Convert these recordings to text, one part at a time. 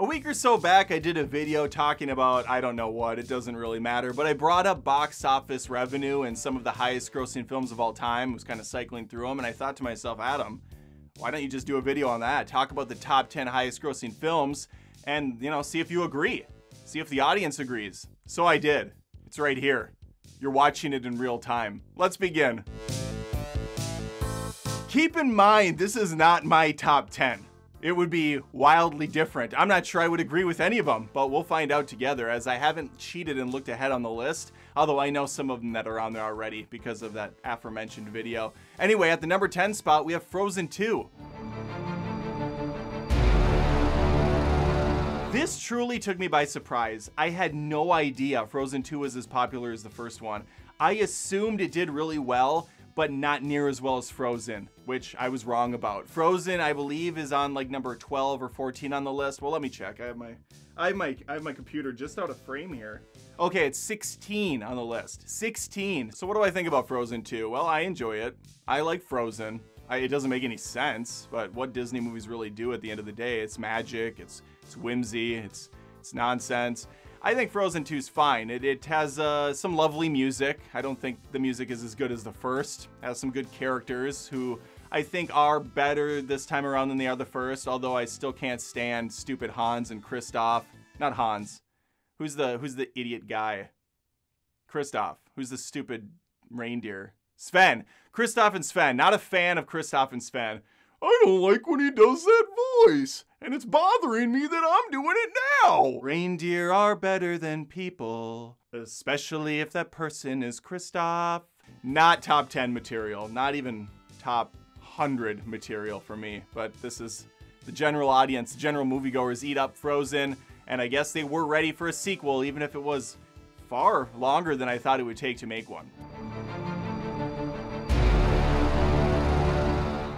A week or so back, I did a video talking about, I don't know what, it doesn't really matter, but I brought up box office revenue and some of the highest grossing films of all time, was kind of cycling through them, and I thought to myself, Adam, why don't you just do a video on that? Talk about the top 10 highest grossing films and, you know, see if you agree. See if the audience agrees. So I did. It's right here. You're watching it in real time. Let's begin. Keep in mind, this is not my top 10 it would be wildly different. I'm not sure I would agree with any of them, but we'll find out together as I haven't cheated and looked ahead on the list, although I know some of them that are on there already because of that aforementioned video. Anyway, at the number 10 spot, we have Frozen 2. This truly took me by surprise. I had no idea Frozen 2 was as popular as the first one. I assumed it did really well, but not near as well as Frozen, which I was wrong about. Frozen, I believe, is on like number 12 or 14 on the list. Well, let me check. I have my I have my I have my computer just out of frame here. Okay, it's 16 on the list. 16. So what do I think about Frozen 2? Well, I enjoy it. I like Frozen. I, it doesn't make any sense, but what Disney movies really do at the end of the day, it's magic, it's it's whimsy, it's it's nonsense. I think Frozen 2 is fine. It, it has uh, some lovely music. I don't think the music is as good as the first. It has some good characters who I think are better this time around than they are the first, although I still can't stand stupid Hans and Kristoff. Not Hans. Who's the who's the idiot guy? Kristoff. Who's the stupid reindeer? Sven. Kristoff and Sven. Not a fan of Kristoff and Sven. I don't like when he does that voice, and it's bothering me that I'm doing it now. Reindeer are better than people, especially if that person is Kristoff. Not top 10 material, not even top 100 material for me, but this is the general audience, general moviegoers eat up Frozen, and I guess they were ready for a sequel, even if it was far longer than I thought it would take to make one.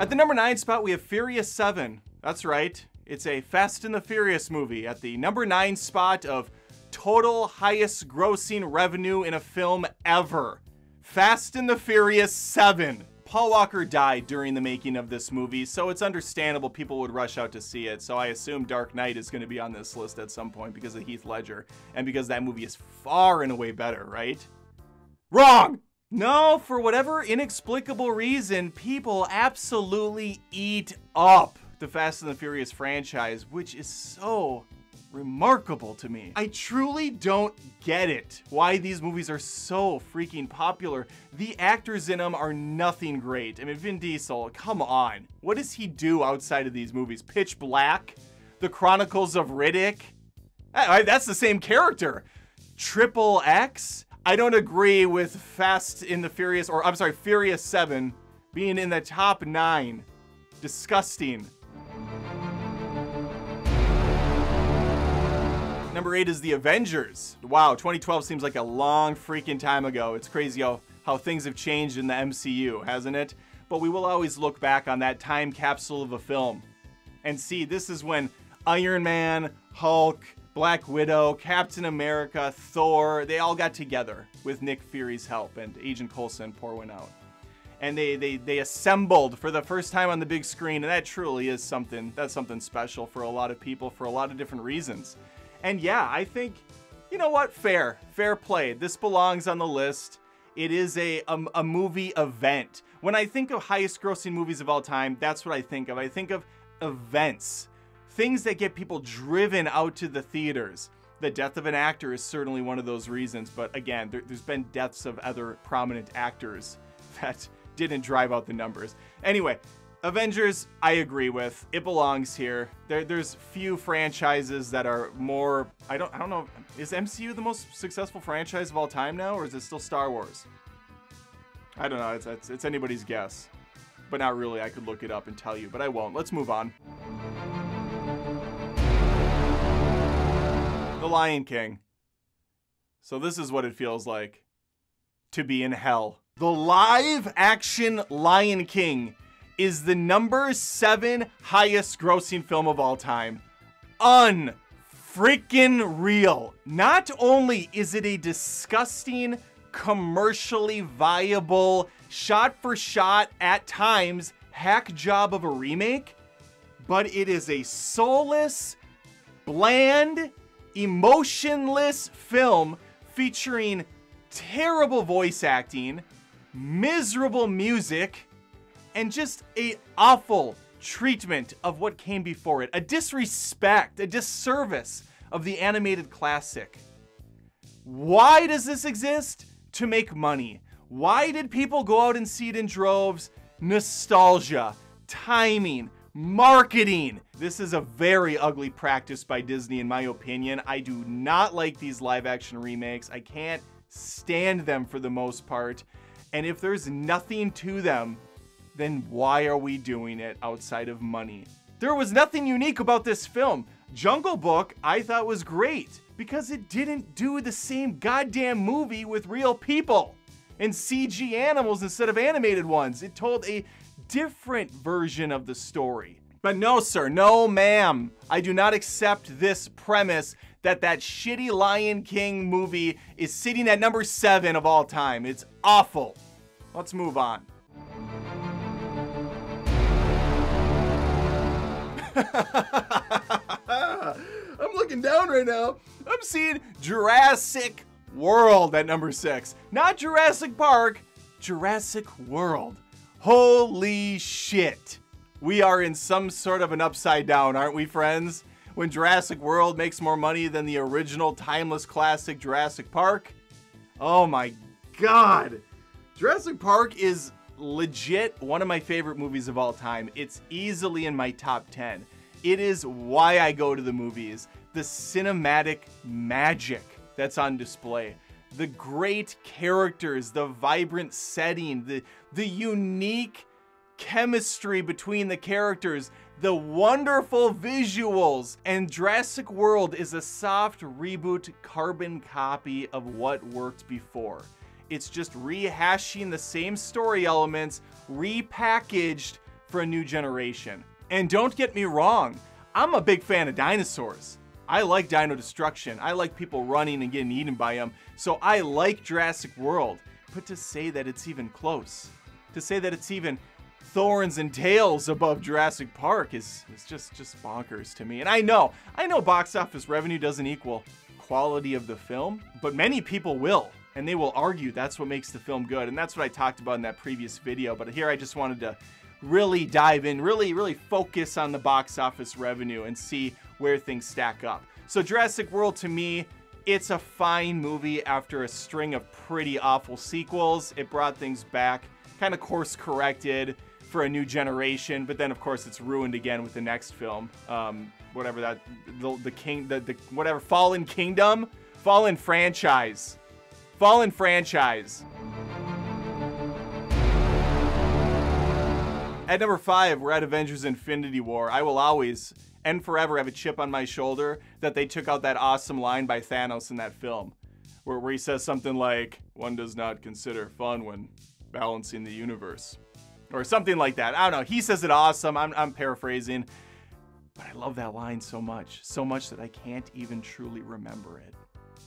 At the number 9 spot, we have Furious 7. That's right, it's a Fast and the Furious movie at the number 9 spot of total highest grossing revenue in a film ever. Fast and the Furious 7. Paul Walker died during the making of this movie, so it's understandable people would rush out to see it. So I assume Dark Knight is going to be on this list at some point because of Heath Ledger and because that movie is far and away better, right? Wrong! No, for whatever inexplicable reason, people absolutely eat up the Fast and the Furious franchise, which is so remarkable to me. I truly don't get it why these movies are so freaking popular. The actors in them are nothing great. I mean, Vin Diesel, come on. What does he do outside of these movies? Pitch Black? The Chronicles of Riddick? That's the same character. Triple X? I don't agree with Fast in the Furious, or I'm sorry, Furious 7 being in the top nine. Disgusting. Number eight is The Avengers. Wow, 2012 seems like a long freaking time ago. It's crazy how, how things have changed in the MCU, hasn't it? But we will always look back on that time capsule of a film and see this is when Iron Man, Hulk, Black Widow, Captain America, Thor, they all got together with Nick Fury's help and Agent Coulson pour one out. And they, they, they assembled for the first time on the big screen, and that truly is something, that's something special for a lot of people for a lot of different reasons. And yeah, I think, you know what, fair, fair play. This belongs on the list. It is a, a, a movie event. When I think of highest grossing movies of all time, that's what I think of. I think of events things that get people driven out to the theaters. The death of an actor is certainly one of those reasons, but again, there, has been deaths of other prominent actors that didn't drive out the numbers. Anyway, Avengers, I agree with. It belongs here. There, there's few franchises that are more. I don't. I don't know. Is MCU the most successful franchise of all time now, or is it still Star Wars? I don't know. It's, it's, it's anybody's guess, but not really. I could look it up and tell you, but I won't. Let's move on. Lion King. So this is what it feels like to be in hell. The live action Lion King is the number seven highest grossing film of all time. Unfreaking real. Not only is it a disgusting, commercially viable, shot for shot at times hack job of a remake, but it is a soulless, bland, emotionless film featuring terrible voice acting, miserable music, and just a awful treatment of what came before it. A disrespect, a disservice of the animated classic. Why does this exist? To make money. Why did people go out and see it in droves? Nostalgia, timing, marketing. This is a very ugly practice by Disney, in my opinion. I do not like these live action remakes. I can't stand them for the most part. And if there's nothing to them, then why are we doing it outside of money? There was nothing unique about this film. Jungle Book, I thought was great because it didn't do the same goddamn movie with real people and CG animals instead of animated ones. It told a different version of the story. But no, sir, no, ma'am. I do not accept this premise that that shitty Lion King movie is sitting at number seven of all time. It's awful. Let's move on. I'm looking down right now. I'm seeing Jurassic World at number six. Not Jurassic Park, Jurassic World. Holy shit. We are in some sort of an upside down, aren't we, friends? When Jurassic World makes more money than the original timeless classic Jurassic Park. Oh my god. Jurassic Park is legit one of my favorite movies of all time. It's easily in my top 10. It is why I go to the movies. The cinematic magic that's on display. The great characters, the vibrant setting, the, the unique chemistry between the characters, the wonderful visuals, and Jurassic World is a soft reboot carbon copy of what worked before. It's just rehashing the same story elements, repackaged for a new generation. And don't get me wrong, I'm a big fan of dinosaurs. I like dino destruction. I like people running and getting eaten by them. So I like Jurassic World. But to say that it's even close, to say that it's even thorns and tails above Jurassic Park is, is just, just bonkers to me. And I know, I know box office revenue doesn't equal quality of the film, but many people will and they will argue that's what makes the film good. And that's what I talked about in that previous video. But here I just wanted to really dive in, really, really focus on the box office revenue and see where things stack up. So Jurassic World to me, it's a fine movie after a string of pretty awful sequels. It brought things back, kind of course corrected for a new generation, but then of course it's ruined again with the next film. Um, whatever that, the, the king, the, the whatever, Fallen Kingdom, Fallen franchise. Fallen franchise. At number five, we're at Avengers Infinity War. I will always and forever have a chip on my shoulder that they took out that awesome line by Thanos in that film, where, where he says something like, One does not consider fun when balancing the universe. Or something like that. I don't know. He says it awesome. I'm, I'm paraphrasing. But I love that line so much. So much that I can't even truly remember it.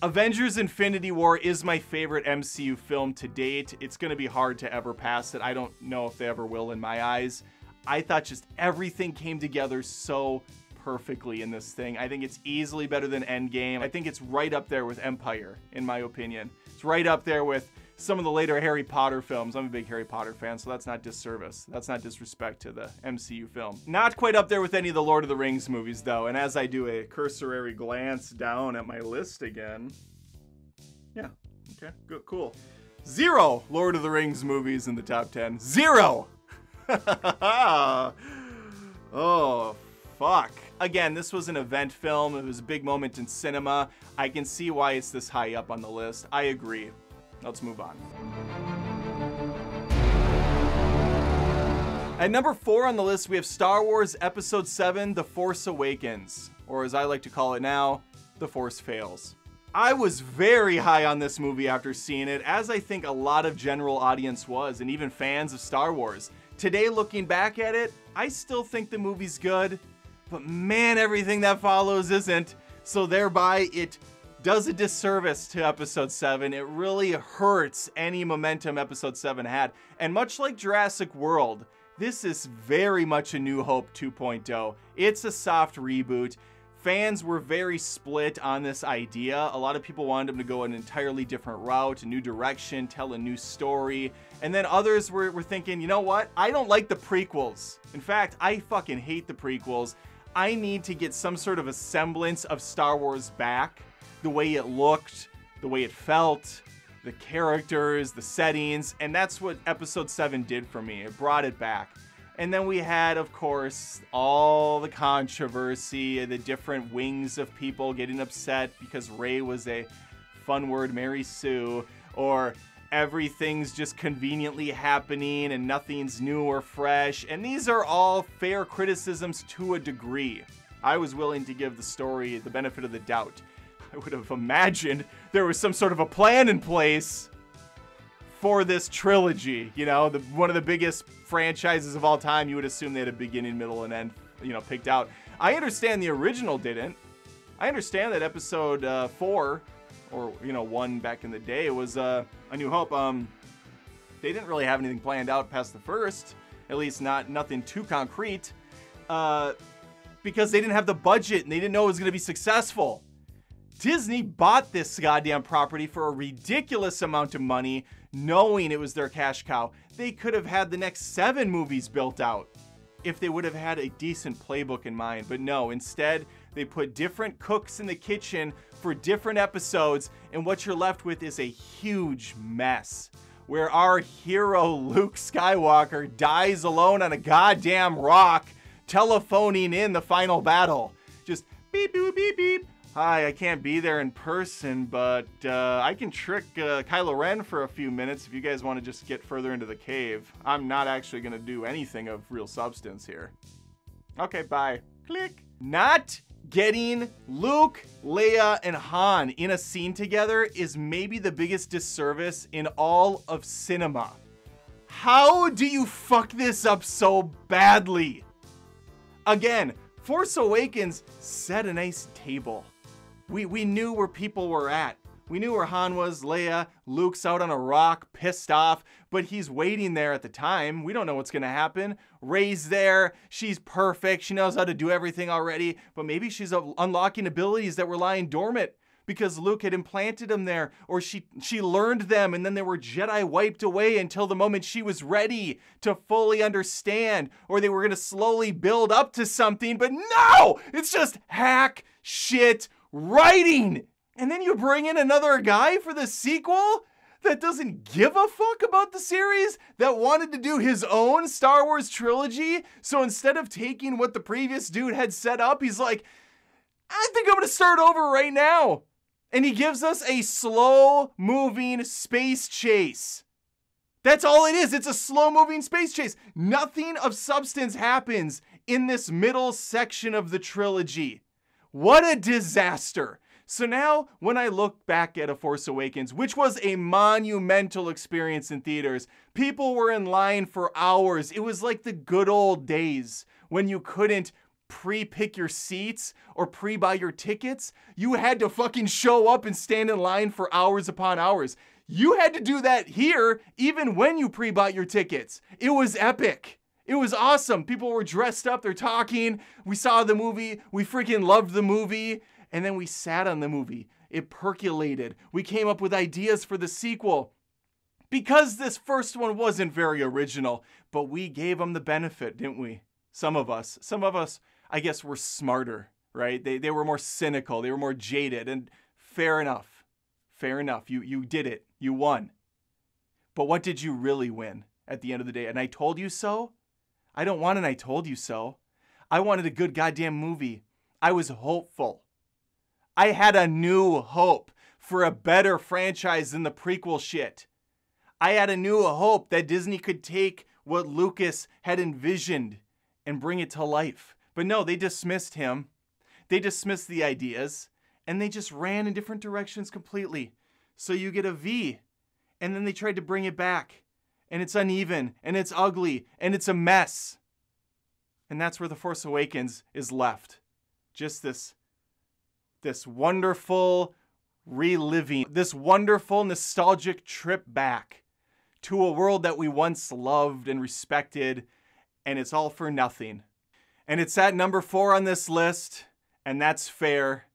Avengers Infinity War is my favorite MCU film to date. It's going to be hard to ever pass it. I don't know if they ever will in my eyes. I thought just everything came together so perfectly in this thing. I think it's easily better than Endgame. I think it's right up there with Empire, in my opinion. It's right up there with some of the later Harry Potter films. I'm a big Harry Potter fan, so that's not disservice. That's not disrespect to the MCU film. Not quite up there with any of the Lord of the Rings movies, though. And as I do a cursory glance down at my list again, yeah, okay, good, cool. Zero Lord of the Rings movies in the top 10. Zero! oh, fuck. Again, this was an event film. It was a big moment in cinema. I can see why it's this high up on the list. I agree. Let's move on. At number four on the list, we have Star Wars Episode 7 The Force Awakens, or as I like to call it now, The Force Fails. I was very high on this movie after seeing it, as I think a lot of general audience was, and even fans of Star Wars. Today, looking back at it, I still think the movie's good, but man, everything that follows isn't. So thereby, it does a disservice to episode 7. It really hurts any momentum episode 7 had. And much like Jurassic World, this is very much a New Hope 2.0. It's a soft reboot. fans were very split on this idea. A lot of people wanted them to go an entirely different route, a new direction, tell a new story. And then others were, were thinking, you know what? I don't like the prequels. In fact, I fucking hate the prequels. I need to get some sort of a semblance of Star Wars back. The way it looked, the way it felt, the characters, the settings, and that's what episode 7 did for me. It brought it back. And then we had, of course, all the controversy, the different wings of people getting upset because Rey was a fun word, Mary Sue, or everything's just conveniently happening and nothing's new or fresh. And these are all fair criticisms to a degree. I was willing to give the story the benefit of the doubt. I would have imagined there was some sort of a plan in place for this trilogy. You know, the, one of the biggest franchises of all time. You would assume they had a beginning, middle, and end, you know, picked out. I understand the original didn't. I understand that episode uh, four, or you know, one back in the day was uh, A New Hope. Um, they didn't really have anything planned out past the first, at least not nothing too concrete, uh, because they didn't have the budget and they didn't know it was going to be successful. Disney bought this goddamn property for a ridiculous amount of money, knowing it was their cash cow. They could have had the next seven movies built out if they would have had a decent playbook in mind. But no, instead, they put different cooks in the kitchen for different episodes, and what you're left with is a huge mess. Where our hero Luke Skywalker dies alone on a goddamn rock, telephoning in the final battle. Just beep, beep, beep, beep hi, I can't be there in person, but uh, I can trick uh, Kylo Ren for a few minutes if you guys want to just get further into the cave. I'm not actually going to do anything of real substance here. Okay, bye. Click. Not getting Luke, Leia, and Han in a scene together is maybe the biggest disservice in all of cinema. How do you fuck this up so badly? Again, Force Awakens set a nice table. We, we knew where people were at. We knew where Han was, Leia, Luke's out on a rock, pissed off, but he's waiting there at the time. We don't know what's gonna happen. Rey's there, she's perfect, she knows how to do everything already, but maybe she's unlocking abilities that were lying dormant because Luke had implanted them there, or she she learned them and then they were Jedi wiped away until the moment she was ready to fully understand, or they were gonna slowly build up to something, but no! It's just hack shit writing. And then you bring in another guy for the sequel that doesn't give a fuck about the series, that wanted to do his own Star Wars trilogy. So instead of taking what the previous dude had set up, he's like, I think I'm gonna start over right now. And he gives us a slow moving space chase. That's all it is. It's a slow moving space chase. Nothing of substance happens in this middle section of the trilogy. What a disaster! So now, when I look back at A Force Awakens, which was a monumental experience in theaters, people were in line for hours. It was like the good old days when you couldn't pre pick your seats or pre buy your tickets. You had to fucking show up and stand in line for hours upon hours. You had to do that here even when you pre bought your tickets. It was epic. It was awesome. People were dressed up, they're talking. We saw the movie, we freaking loved the movie, and then we sat on the movie. It percolated. We came up with ideas for the sequel. Because this first one wasn't very original, but we gave them the benefit, didn't we? Some of us. Some of us, I guess, were smarter, right? They, they were more cynical, they were more jaded, and fair enough. Fair enough. You, you did it. You won. But what did you really win at the end of the day? And I told you so? I don't want an I told you so. I wanted a good goddamn movie. I was hopeful. I had a new hope for a better franchise than the prequel shit. I had a new hope that Disney could take what Lucas had envisioned and bring it to life. But no, they dismissed him. They dismissed the ideas and they just ran in different directions completely. So you get a V. And then they tried to bring it back and it's uneven and it's ugly and it's a mess. And that's where The Force Awakens is left. Just this this wonderful reliving, this wonderful nostalgic trip back to a world that we once loved and respected, and it's all for nothing. And it's at number four on this list, And that's fair,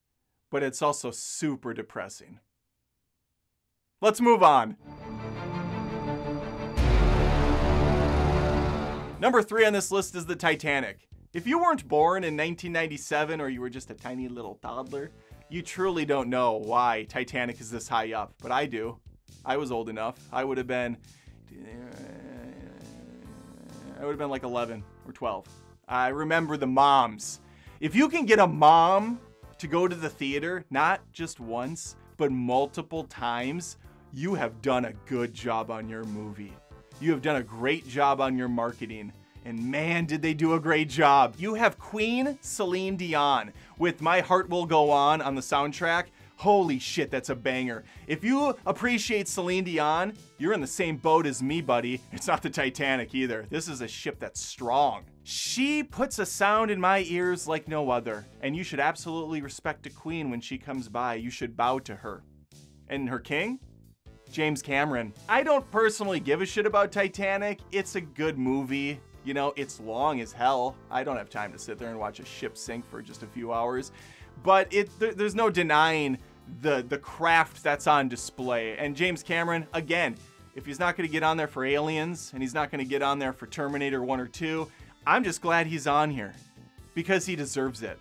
but it's also super depressing. Let's move on. Number three on this list is the Titanic. If you weren't born in 1997 or you were just a tiny little toddler, you truly don't know why Titanic is this high up, but I do. I was old enough. I would have been I would have been like 11 or 12. I remember the moms. If you can get a mom to go to the theater, not just once, but multiple times, you have done a good job on your movie. You have done a great job on your marketing. And man, did they do a great job. You have Queen Celine Dion with My Heart Will Go On on the soundtrack. Holy shit, that's a banger. If you appreciate Celine Dion, you're in the same boat as me, buddy. It's not the Titanic either. This is a ship that's strong. She puts a sound in my ears like no other, and you should absolutely respect a queen when she comes by. You should bow to her. And her king? James Cameron. I don't personally give a shit about Titanic. It's a good movie. You know, it's long as hell. I don't have time to sit there and watch a ship sink for just a few hours. But it there, there's no denying the the craft that's on display. And James Cameron, again, if he's not going to get on there for Aliens and he's not going to get on there for Terminator 1 or 2, I'm just glad he's on here because he deserves it.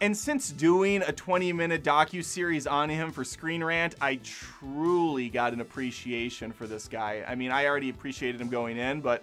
And since doing a 20 minute docu-series on him for Screen Rant, I truly got an appreciation for this guy. I mean, I already appreciated him going in, but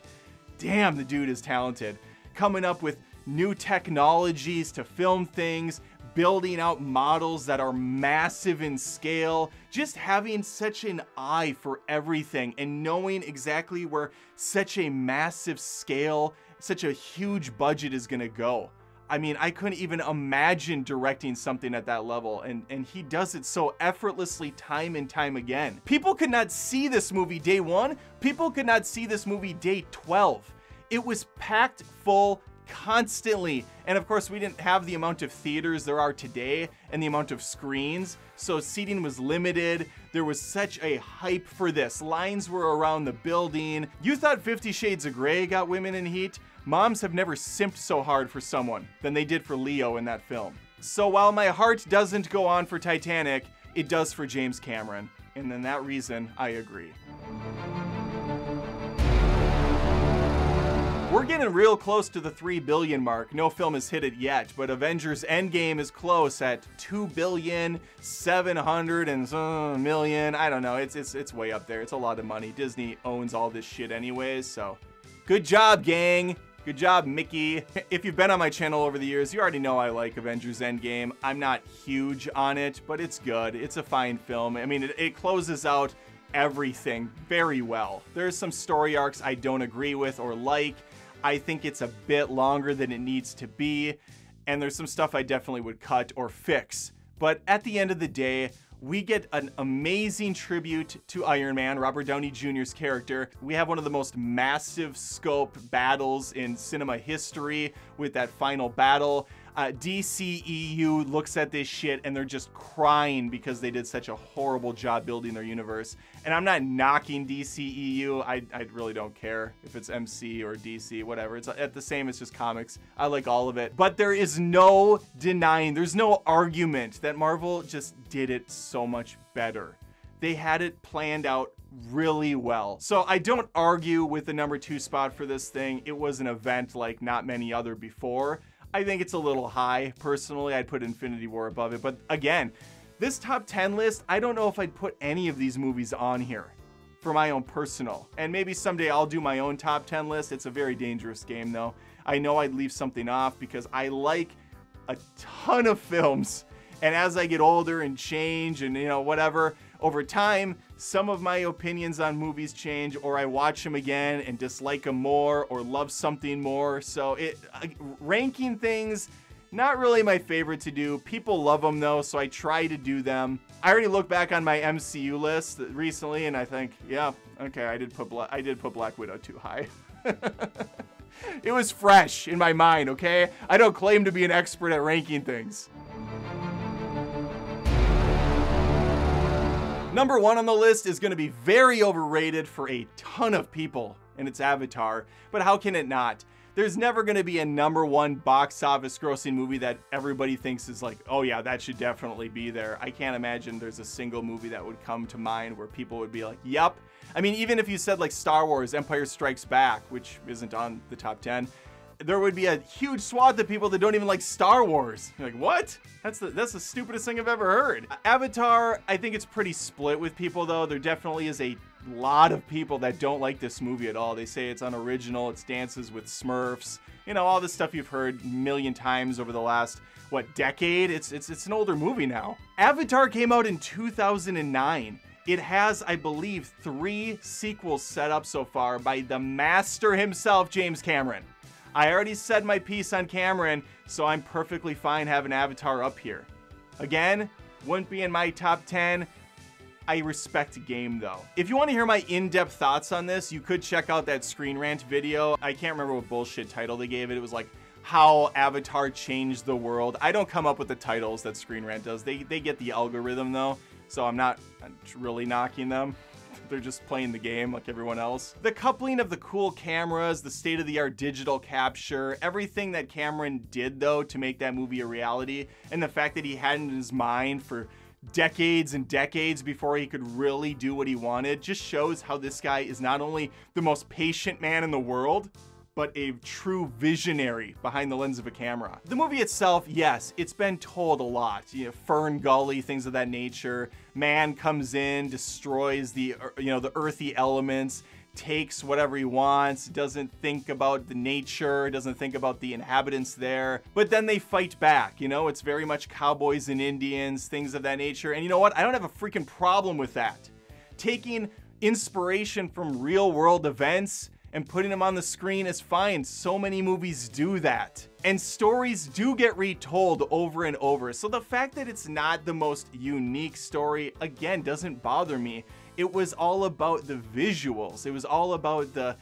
damn, the dude is talented. Coming up with new technologies to film things, building out models that are massive in scale, just having such an eye for everything and knowing exactly where such a massive scale, such a huge budget is gonna go. I mean, I couldn't even imagine directing something at that level, and, and he does it so effortlessly time and time again. People could not see this movie day one, people could not see this movie day 12. It was packed full constantly. And of course, we didn't have the amount of theaters there are today and the amount of screens, so seating was limited. There was such a hype for this. Lines were around the building. You thought Fifty Shades of Grey got women in heat? Moms have never simped so hard for someone than they did for Leo in that film. So while my heart doesn't go on for Titanic, it does for James Cameron. And then that reason, I agree. We're getting real close to the 3 billion mark. No film has hit it yet, but Avengers Endgame is close at 2 billion 700 and some million. I don't know. It's it's it's way up there. It's a lot of money. Disney owns all this shit anyways, so good job, gang. Good job, Mickey. If you've been on my channel over the years, you already know I like Avengers Endgame. I'm not huge on it, but it's good. It's a fine film. I mean, it, it closes out everything very well. There's some story arcs I don't agree with or like. I think it's a bit longer than it needs to be, and there's some stuff I definitely would cut or fix. But at the end of the day, we get an amazing tribute to Iron Man, Robert Downey Jr.'s character. We have one of the most massive scope battles in cinema history with that final battle. Uh, DCEU looks at this shit and they're just crying because they did such a horrible job building their universe. And I'm not knocking DCEU. I, I really don't care if it's MC or DC, whatever. It's at the same, it's just comics. I like all of it. But there is no denying, there's no argument that Marvel just did it so much better. They had it planned out really well. So I don't argue with the number two spot for this thing. It was an event like not many other before. I think it's a little high. Personally, I'd put Infinity War above it. But again, this top 10 list, I don't know if I'd put any of these movies on here for my own personal. And maybe someday I'll do my own top 10 list. It's a very dangerous game though. I know I'd leave something off because I like a ton of films. And as I get older and change and you know whatever, over time, some of my opinions on movies change, or I watch them again and dislike them more, or love something more. So it uh, ranking things, not really my favorite to do. People love them though, so I try to do them. I already looked back on my MCU list recently, and I think, yeah, okay, I did put Bla- I did put Black Widow too high. it was fresh in my mind, okay? I don't claim to be an expert at ranking things. Number one on the list is going to be very overrated for a ton of people, and it's Avatar. But how can it not? there's never going to be a number one box office grossing movie that everybody thinks is like, oh yeah, that should definitely be there. I can't imagine there's a single movie that would come to mind where people would be like, yep. I mean, even if you said like Star Wars, Empire Strikes Back, which isn't on the top 10, there would be a huge swath of people that don't even like Star Wars. You're like, what? That's the that's the stupidest thing I've ever heard. Avatar, I think it's pretty split with people though. There definitely is a lot of people that don't like this movie at all. They say it's unoriginal, it's dances with Smurfs, you know, all this stuff you've heard million times over the last what decade? It's it's it's an older movie now. Avatar came out in 2009. It has, I believe, three sequels set up so far by the master himself, James Cameron. I already said my piece on Cameron, so I'm perfectly fine having Avatar up here. Again, wouldn't be in my top 10. I respect game though. If you want to hear my in-depth thoughts on this, you could check out that Screen Rant video. I can't remember what bullshit title they gave it. It was like how Avatar changed the world. I don't come up with the titles that Screen Rant does. They they get the algorithm though, so I'm not uh, really knocking them. They're just playing the game like everyone else. The coupling of the cool cameras, the state-of-the-art digital capture, everything that Cameron did though to make that movie a reality, and the fact that he had it in his mind for decades and decades before he could really do what he wanted just shows how this guy is not only the most patient man in the world, but a true visionary behind the lens of a camera. The movie itself, yes, it's been told a lot. You know, FernGully, things of that nature. Man comes in, destroys the, er, you know, the earthy elements, takes whatever he wants, doesn't think about the nature, doesn't think about the inhabitants there. But then they fight back, you know? It's very much cowboys and Indians, things of that nature. And you know what? I don't have a freaking problem with that. Taking inspiration from real world events and putting them on the screen is fine. So many movies do that. And stories do get retold over and over. So the fact that it's not the most unique story, again, doesn't bother me. It was all about the visuals. It was all about the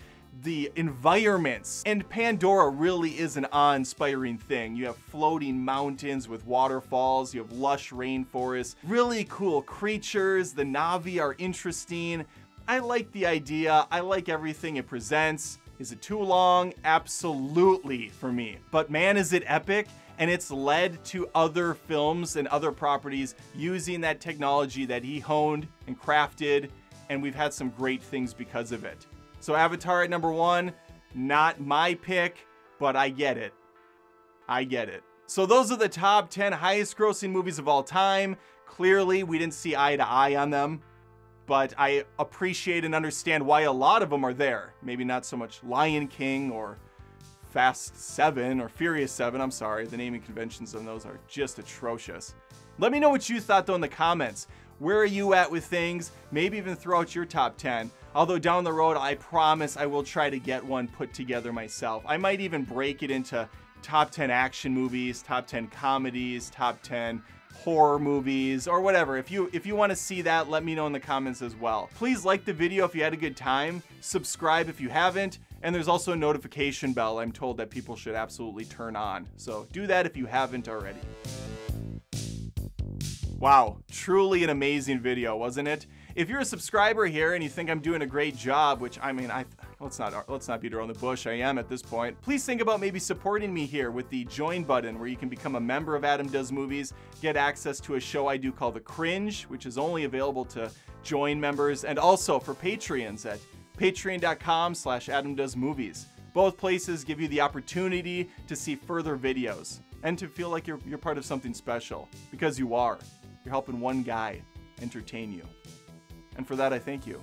the environments. And Pandora really is an awe-inspiring thing. You have floating mountains with waterfalls, you have lush rainforests, really cool creatures, the Na'vi are interesting. I like the idea, I like everything it presents. Is it too long? Absolutely for me. But man, is it epic? And it's led to other films and other properties using that technology that he honed and crafted, and we've had some great things because of it. So Avatar at number one, not my pick, but I get it. I get it. So those are the top 10 highest grossing movies of all time. Clearly, we didn't see eye to eye on them but I appreciate and understand why a lot of them are there. Maybe not so much Lion King or Fast 7 or Furious 7. I'm sorry, the naming conventions on those are just atrocious. Let me know what you thought though in the comments. Where are you at with things? Maybe even throw out your top 10. Although down the road, I promise I will try to get one put together myself. I might even break it into top 10 action movies, top 10 comedies, top 10 horror movies or whatever. If you if you want to see that, let me know in the comments as well. Please like the video if you had a good time, subscribe if you haven't, and there's also a notification bell I'm told that people should absolutely turn on. So do that if you haven't already. Wow, truly an amazing video, wasn't it? If you're a subscriber here and you think I'm doing a great job, which I mean, I let's not uh, let's not beat around the bush. I am at this point. Please think about maybe supporting me here with the join button, where you can become a member of Adam Does Movies, get access to a show I do called The Cringe, which is only available to join members, and also for Patreons at patreon.com/slash Adam Does Movies. Both places give you the opportunity to see further videos and to feel like you're, you're part of something special because you are. You're helping one guy entertain you. And for that, I thank you.